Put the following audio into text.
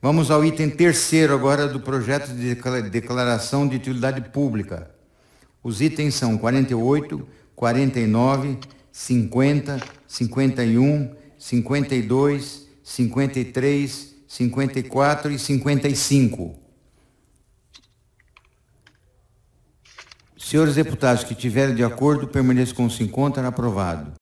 Vamos ao item terceiro agora do projeto de declaração de utilidade pública. Os itens são 48, 49, 50, 51, 52, 53, 54 e 55. Senhores deputados que tiverem de acordo, permaneçam como se encontram aprovado.